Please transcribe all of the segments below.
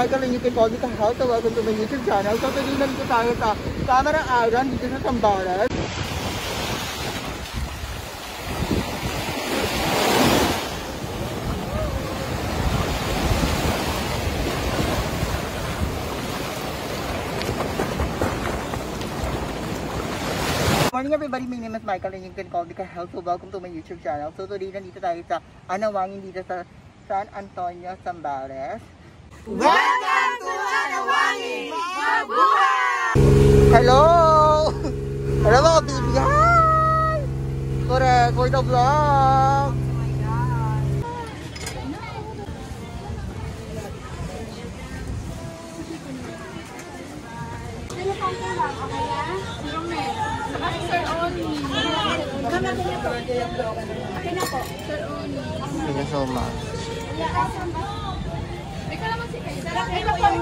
Michael and you can call me Kahal. So welcome to my YouTube channel. So today nandito tayo sa Camera Island dito sa Sambaras. Morning everybody, my name is Michael and you can call me Kahal. So welcome to my YouTube channel. So today nandito tayo sa Anawangin dito sa San Antonio, Zambales. Welcome to Anawangin! Mabuhay! Hello! Hello mga! Hi! Correct, for the vlog! Thank you so much. Kayo.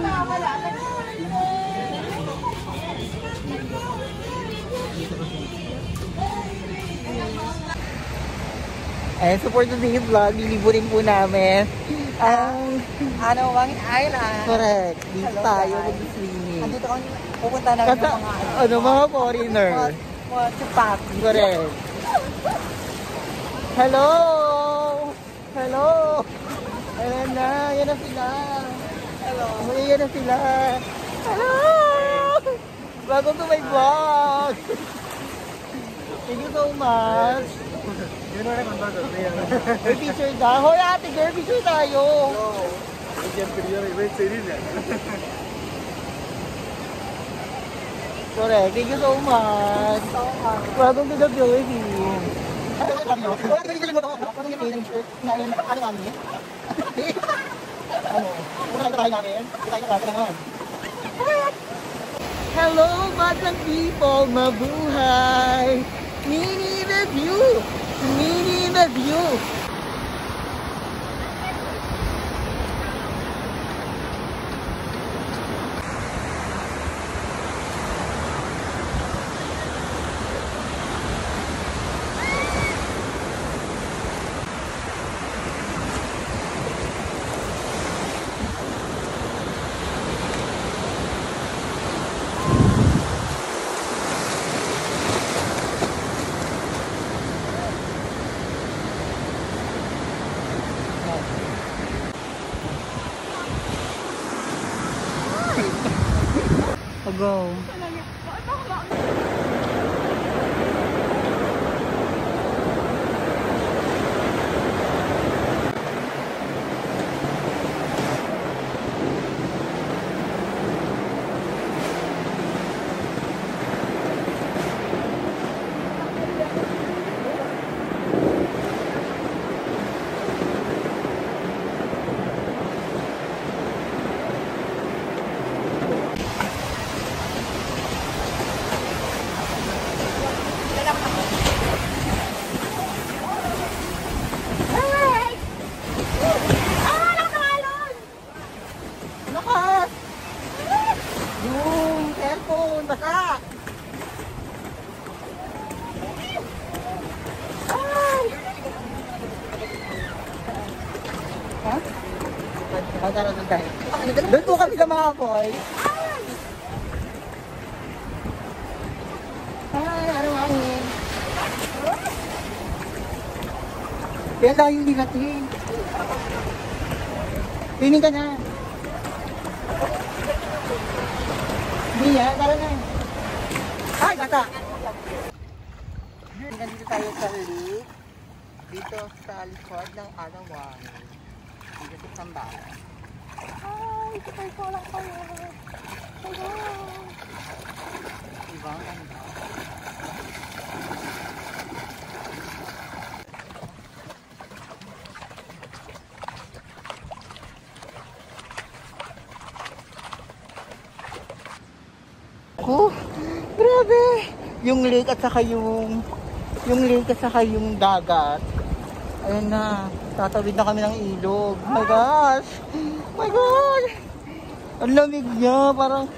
Ito po yung vlog, liliburin po namin ang Anawangin Island. correct. Dito Hello, tayo mag-swimming. Andito kami, pupunta na Kasi, yung mga ano, mga foreigner. Mga, mga chupat. Correct. Hello! Hello! Ayan na, yan na sila. Hello. Uy, yan na sila. Hello! Welcome to my vlog! Thank you so much. May picture na. Hoy ate girl, picture tayo. Correct. Thank you so much. Welcome to the Philippines. Ano? Hello, batang people! Mabuhay! Mini the view! Mini the view! Go. Lakas! Yung cellphone, basa! Ay! Ha? Pagkaroon doon tayo. Doon po kami sa mga boy. Ay, ano hangin? Kaya tayo hindi natin. Tinig ka na. Hindi yan, tara na. Ay, bata! Nandito tayo sa lake. Dito sa likod ng Alawan. Dito sa Sambala. Ay, ito tayo ko lang kayo. Hello! Diba? Ko, grabe. Yung lake at saka yung yung lake at saka yung dagat. Ayun na, tatawid na kami ng ilog. Oh my gosh. My God. Ang lamig niya, parang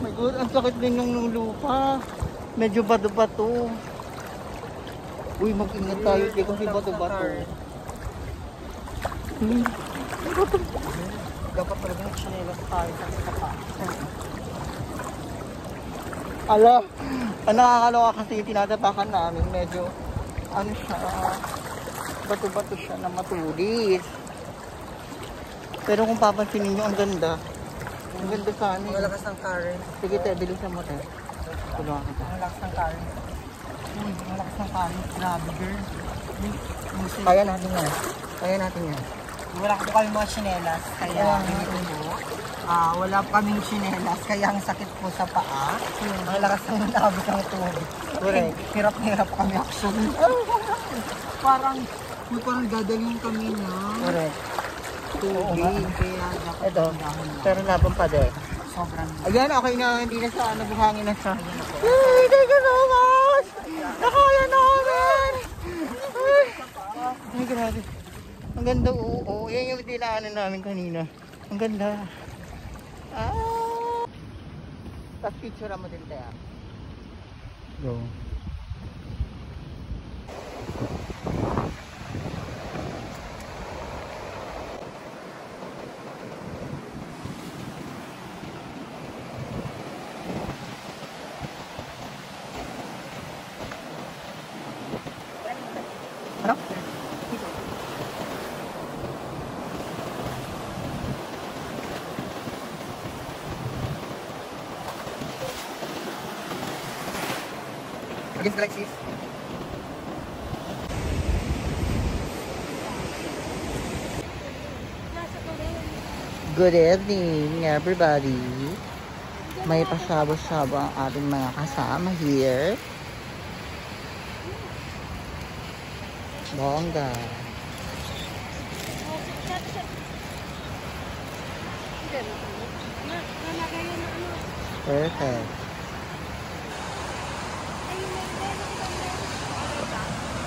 my God, ang sakit din ng lupa. Medyo bato-bato. Uy, mag-ingat tayo kasi bato-bato. Hmm. Dapat talaga ng chinelas tayo sa sapa. Ala, ang nakakaloka kasi yung tinatapakan namin, medyo, ano siya, bato-bato siya na matulis. Pero kung papansinin nyo, ang ganda. Ang ganda sa Ang amin. lakas ng current. Sige, te, bilisan mo, te. Tulungan kita. Ang lakas ng current. Uy, ang lakas ng current. Grabe, girl. Kaya natin yan. Kaya natin yan. Wala po kami mga chinelas. Kaya, ganito po. Ah, wala kaming chinelas. Kaya ang sakit po sa paa. Ang lakas ng nabot ng tubig. Correct. Hirap na hirap kami actually. parang, may parang dadalhin kami na. Correct. Kaya dapat Ito. na. Pero laban pa din. Sobrang Ayan, okay na. Hindi na sa ano, buhangin na siya. Yay! Thank you so much! Nakaya namin! Ay, Ay, grabe. Ang ganda, oo. oo. Yan yung dinaanan namin kanina. Ang ganda. Ah! Tapos picture mo din tayo. Go. Ano? Against Alexis. Good evening, everybody. May pasabo-sabo ang ating mga kasama here. Bongga. Perfect.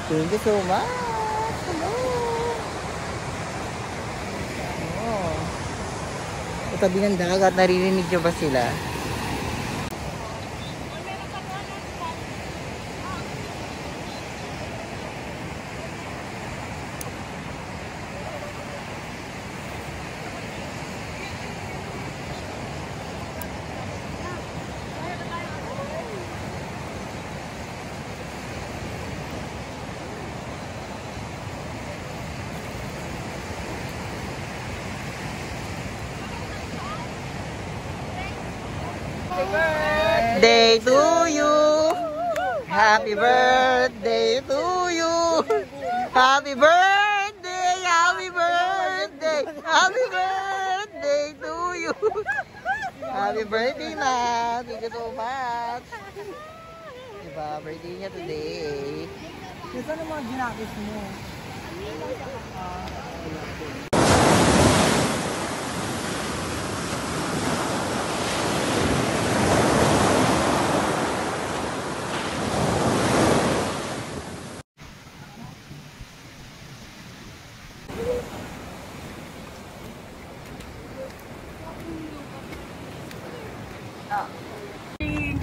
Thank you so much. Hello. Oh. Sa tabi ng dagat, naririnig niyo ba sila? Day to you. Happy birthday to you. Happy birthday, happy birthday, happy birthday to you. Happy birthday na. Thank you so much. Diba, birthday niya today. Saan ang mga ginagos mo?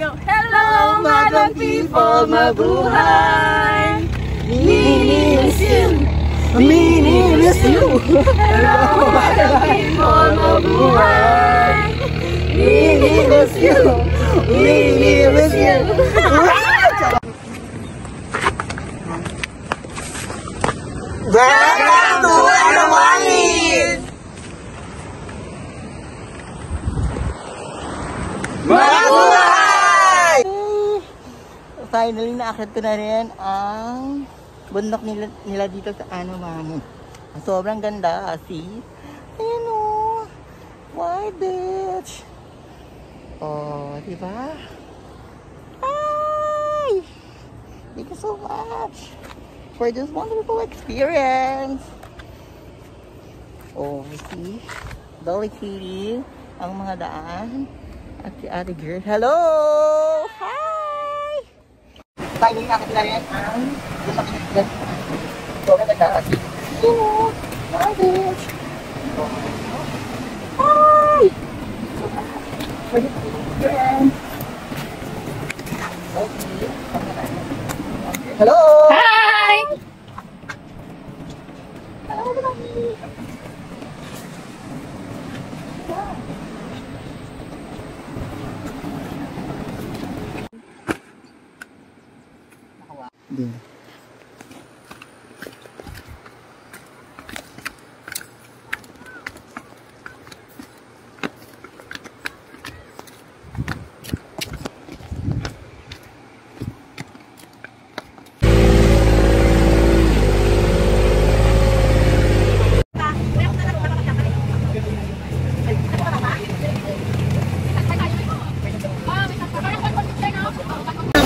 Hello, madam people, mabuhay! Miss you. Miss you. Hello, madam people, mabuhay! Miss you. Miss you. Welcome to Alawangin! Mabuhay! Finally, naakit ko na rin ang bundok nila, nila dito sa ano mami. Sobrang ganda, see? Ayan o. Why, bitch? Oh, di ba? Hi! Thank you so much for this wonderful experience. Oh, see? Dolly Kitty, ang mga daan. At si Ate Girl. Hello! Hi! Finally, nakita na rin ang bundok nila. Sobrang ganda. See? You know, hi. Hello! Hi! Hello, everybody! Din.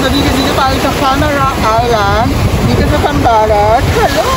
Nandito dito Camera Island, dito sa Sambarat. Hello! Hello!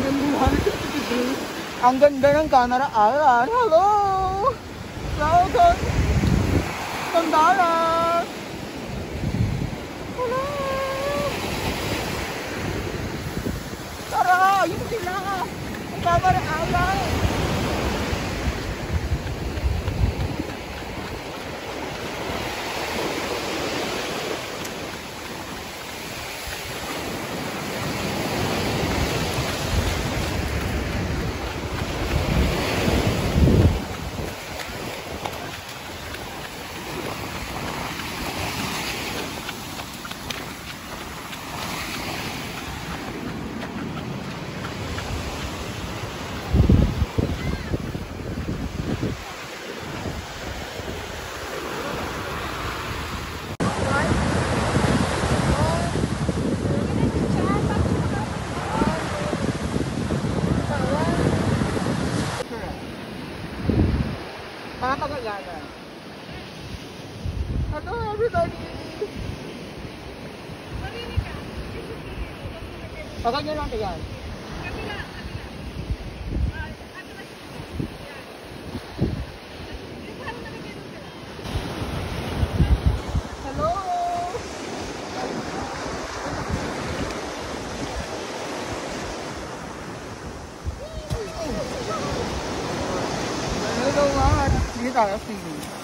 Natin buhay. Ang ganda ng Camera Island. Hello! Welcome! Sambarat! Hello! Tara! Yun sila! Ang Camera Island! Mga kamag-anak. Hello everybody! Paganyan lang yan. Hello! Hello mga Dito tayo, Stevie.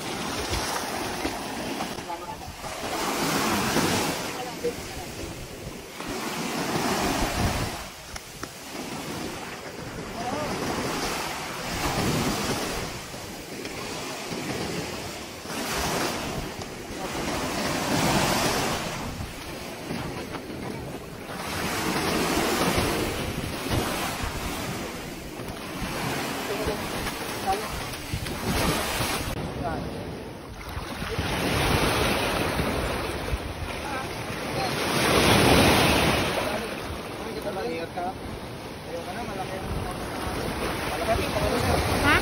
Ha?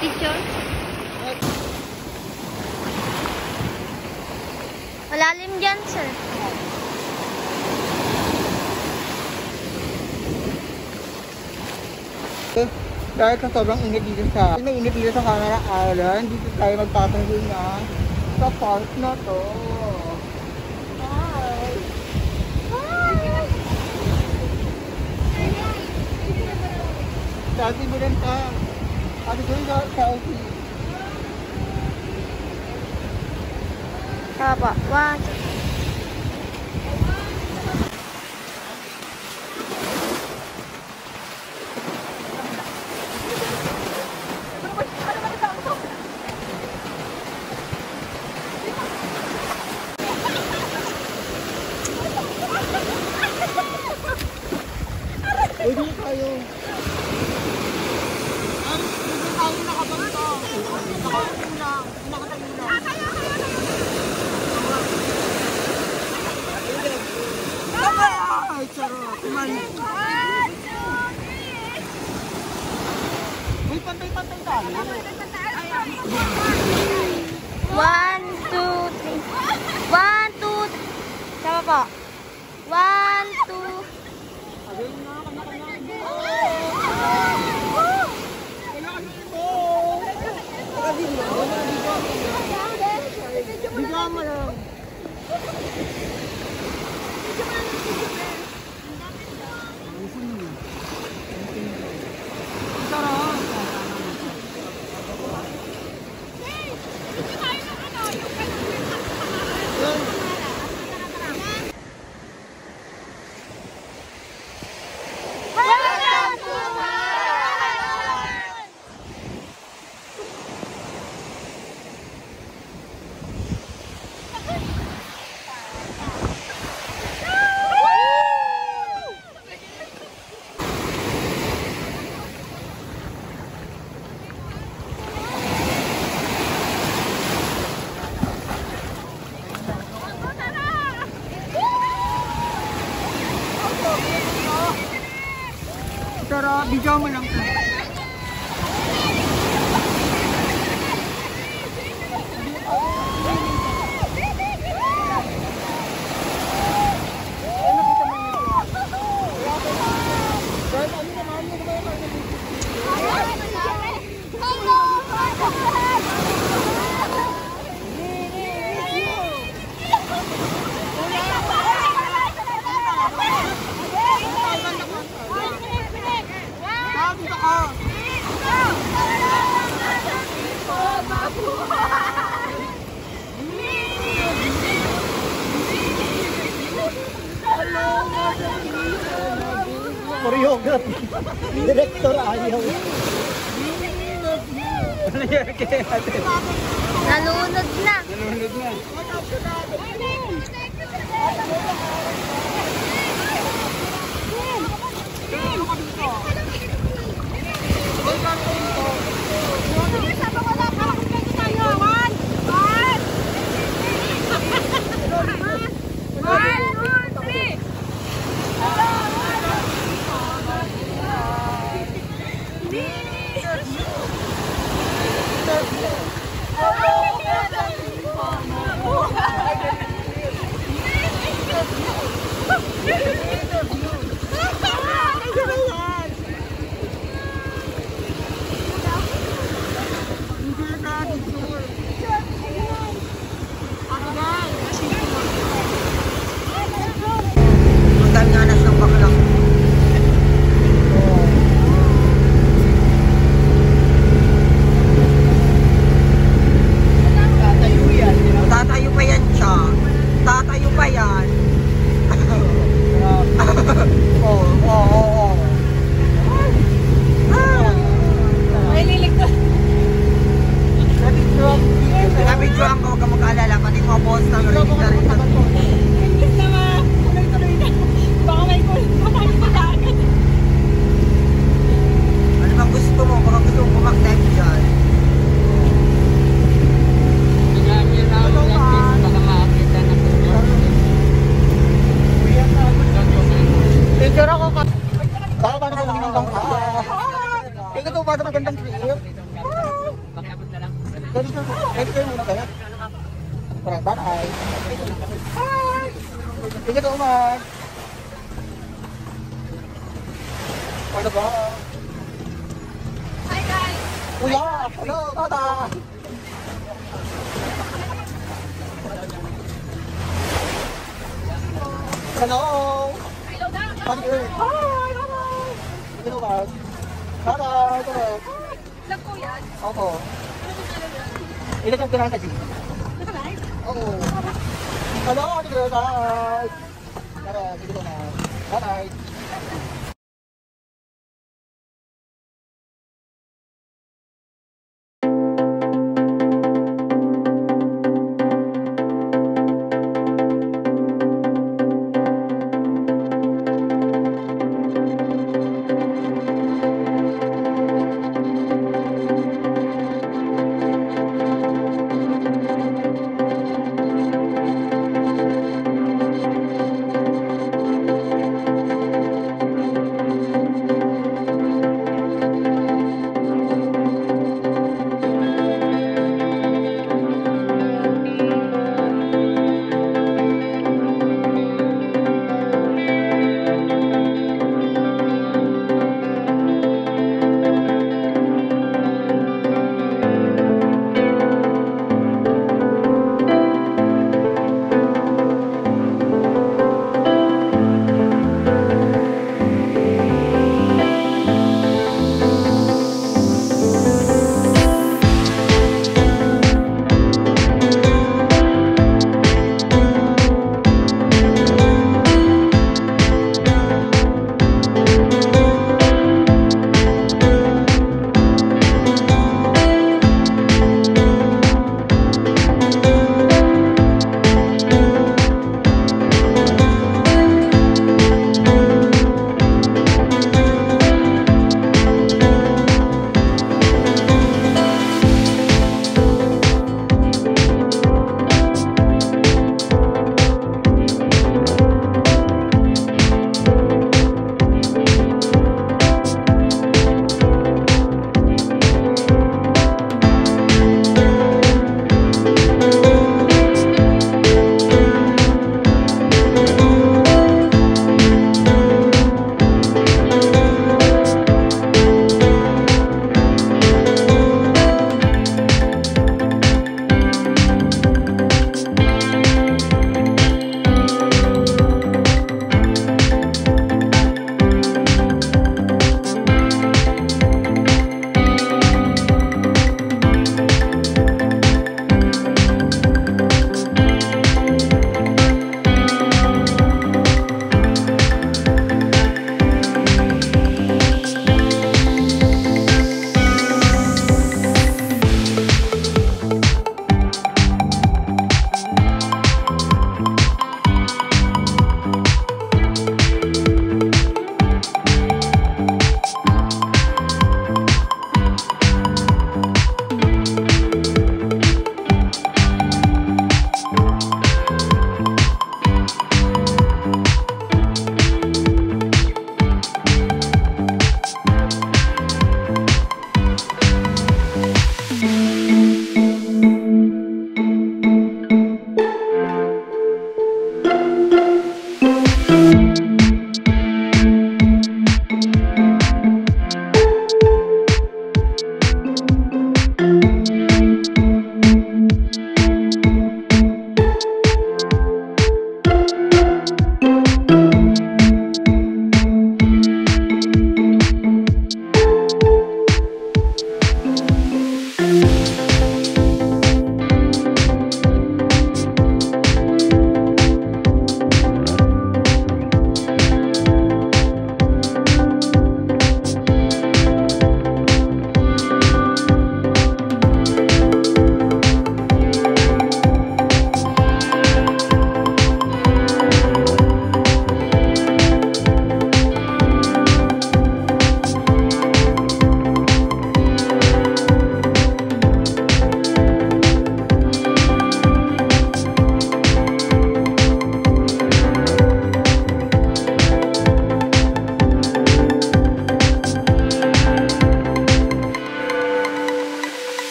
Picture? Malalim dyan, sir. Dahil sa sobrang init dito sa, mainit dito sa Camera Island, dito tayo magpapahinga sa park na to. Hi! Hi! Selfie mo rin ka. Ate ko yung selfie. Opo. One, two. Pwede tayo. Ang nakabang to. Nakatagula. Nakatagula. Sarap. Kumain. Uy, pantay-pantay tayo. One, two, three. One, two, Tama po. One, two. Bigyan mo lang. Welcome guys! Kuya! Hello, tata! Hello! Hello na! Hi! Hi! Hello, Umar. Tata! Tata! Vlog ko yan. Oo. Ilagay ko lang sa jeep. Oo. Hello, tigil na. Tara, sige na. Bye-bye.